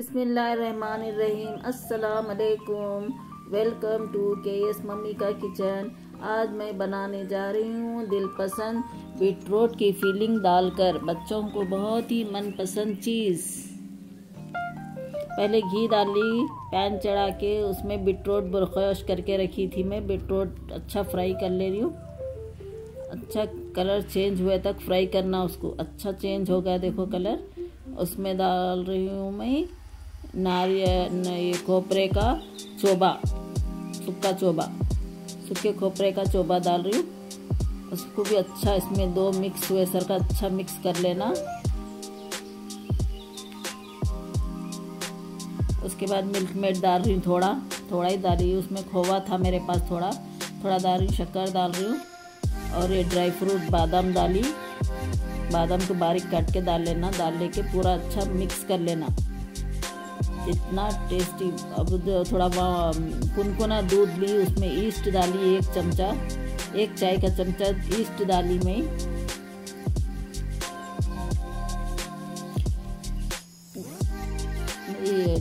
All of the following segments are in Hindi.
अस्सलाम वालेकुम welcome to K S mummy का किचन। आज मैं बनाने जा रही हूँ दिल पसंद बीटरूट की फीलिंग डालकर। बच्चों को बहुत ही मनपसंद चीज़। पहले घी डाली पैन चढ़ा के उसमें बीटरूट बुरखोश करके रखी थी मैं। बीटरूट अच्छा फ्राई कर ले रही हूँ। अच्छा कलर चेंज हुए तक फ्राई करना उसको। अच्छा चेंज हो गया देखो कलर। उसमें डाल रही हूँ मैं नारियल ये खोपरे का चोबा सूखा चोबा। सूखे खोपरे का चोबा डाल रही हूँ। उसको भी अच्छा इसमें दो मिक्स हुए, सर का अच्छा मिक्स कर लेना। उसके बाद मिल्क मेड डाल रही हूँ थोड़ा थोड़ा ही डाल रही हूँ। उसमें खोवा था मेरे पास थोड़ा थोड़ा डाल रही हूँ, शक्कर डाल रही हूँ। और ये ड्राई फ्रूट बादाम डाली। बादाम को बारीक काट के डाल लेना, डाल लेके पूरा अच्छा मिक्स कर लेना। इतना टेस्टी अब थोड़ा कुनकुना दूध ली उसमें ईस्ट डाली एक चमचा, एक चाय का चमचा ईस्ट डाली में। ये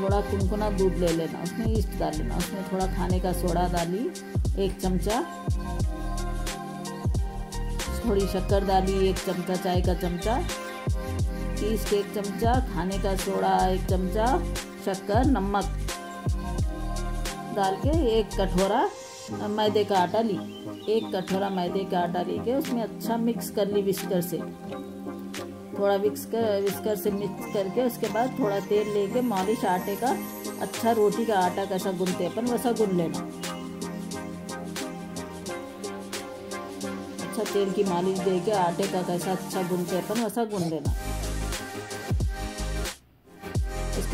थोड़ा कुनकुना दूध ले लेना, उसमें ईस्ट डाल लेना, उसमें थोड़ा खाने का सोडा डाली एक चमचा। थोड़ी शक्कर डाली एक चमचा, चाय का चमचा। के एक चमचा, खाने का सोडा, एक चमचा, शक्कर, नमक डाल के एक कटोरा मैदे का आटा ली। एक कटोरा मैदे का आटा ली लेके उसमें अच्छा मिक्स कर ली विस्कर से। थोड़ा विक्स कर विस्कर से मिक्स करके उसके बाद थोड़ा तेल लेके मॉलिश आटे का अच्छा रोटी का आटा कैसा गुनते अपन, वैसा गुन लेना। अच्छा तेल की मालिश दे के आटे का कैसा अच्छा गुनते अपन, वैसा गुन लेना।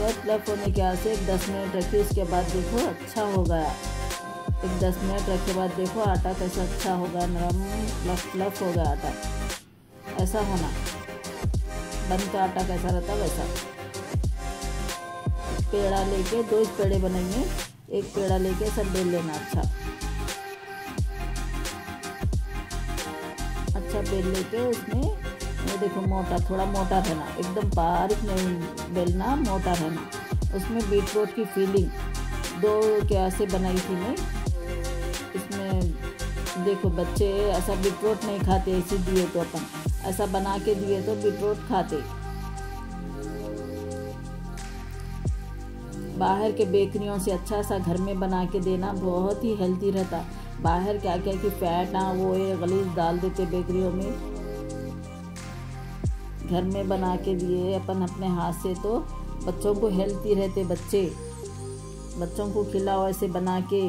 बाद फ्लफ होने के बाद से एक दस मिनट रखिए उसके बाद देखो अच्छा हो गया। एक दस मिनट रखे बाद देखो आटा कैसा अच्छा हो गया, नरम फ्लफ फ्लफ हो गया आटा। ऐसा होना। बन का आटा कैसा रहता वैसा। पेड़ा लेके, दो पेड़े बनेंगे। एक पेड़ा लेके सब बेल लेना अच्छा। अच्छा बेल लेके उसमें ये देखो मोटा, थोड़ा मोटा रहना, एकदम बारीक नहीं बेलना, मोटा रहना। उसमें बीट रोट की फीलिंग दो क्या कैसे बनाई थी मैं। इसमें देखो बच्चे ऐसा बीट रोट नहीं खाते, ऐसे दिए तो अपन, ऐसा बना के दिए तो बीट रोट खाते। बाहर के बेकरियों से अच्छा सा घर में बना के देना, बहुत ही हेल्थी रहता। बाहर क्या क्या कि फैट ना वो ये, गलीज डाल देते बेकरियों में। घर में बना के दिए अपन अपने हाथ से तो बच्चों को हेल्थी रहते बच्चे। बच्चों को खिलाओ ऐसे बना के।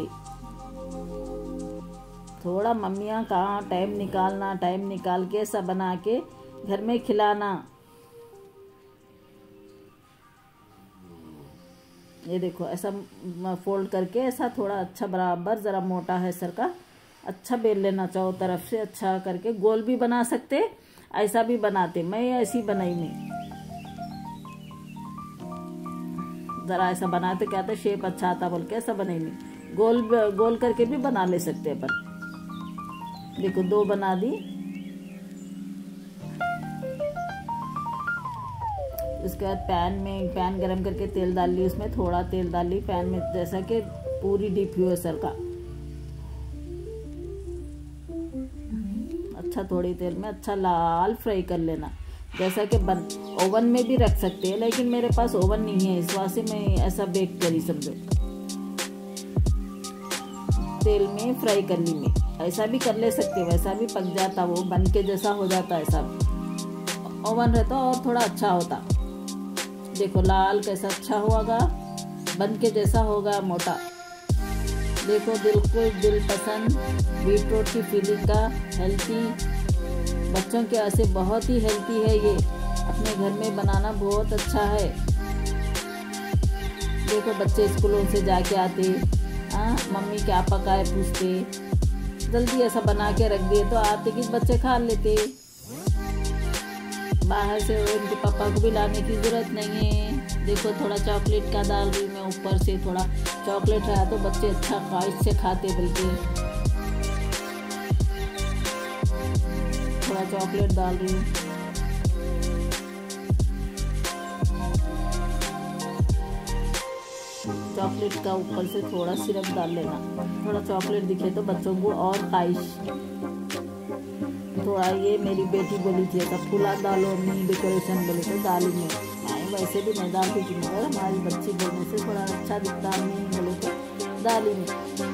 थोड़ा मम्मियाँ कहाँ टाइम निकालना टाइम निकाल के ऐसा बना के घर में खिलाना। ये देखो, ऐसा फोल्ड करके ऐसा थोड़ा अच्छा बराबर, ज़रा मोटा है सर का। अच्छा बेल लेना चाहो तरफ़ से अच्छा करके। गोल भी बना सकते ऐसा भी बनाते, मैं ऐसी बनाई नहीं। ज़रा ऐसा बनाते क्या था शेप अच्छा आता बोल के ऐसा नहीं। गोल गोल करके भी बना ले सकते अपन। देखो, दो बना दी। उसके बाद पैन में पैन गरम करके तेल डाल ली, उसमें थोड़ा तेल डाल ली पैन में, जैसा कि पूरी डीप सर का। अच्छा थोड़ी देर में अच्छा लाल फ्राई कर लेना। जैसा कि बन, ओवन में भी रख सकते हैं, लेकिन मेरे पास ओवन नहीं है, इस से मैं ऐसा बेक करी, समझो। तेल में फ्राई कर ली मैं। ऐसा भी कर ले सकते वैसा भी पक जाता वो, बन के जैसा हो जाता ऐसा ओवन रहता और थोड़ा अच्छा होता। देखो, लाल कैसा अच्छा होगा, बन के जैसा होगा मोटा। देखो बिल्कुल दिल पसंद, बीटरूट की फीलिंग का हेल्थी बच्चों के ऐसे बहुत ही हेल्थी है ये। अपने घर में बनाना बहुत अच्छा है। देखो, बच्चे स्कूलों से जाके आते हाँ मम्मी क्या पकाए पूछते। जल्दी ऐसा बना के रख दिए तो आते कि बच्चे खा लेते। बाहर से उनके पापा को भी लाने की ज़रूरत नहीं है। देखो, थोड़ा चॉकलेट का डाल रही मैं ऊपर से थोड़ा चॉकलेट रहा तो बच्चे अच्छा ख्वाहिश से खाते बल्कि थोड़ा चॉकलेट डाल रही हूँ चॉकलेट का ऊपर से थोड़ा सिरप डाल लेना। थोड़ा चॉकलेट दिखे तो बच्चों को और ख्वाहिश थोड़ा ये मेरी बेटी बोली थी ऐसा फूला डालो नहीं डेकोरेशन बोले तो डाली में। वैसे भी मैं की जिम्मेदार हमारी बच्ची बोलने से थोड़ा अच्छा दिखता है तो दाली में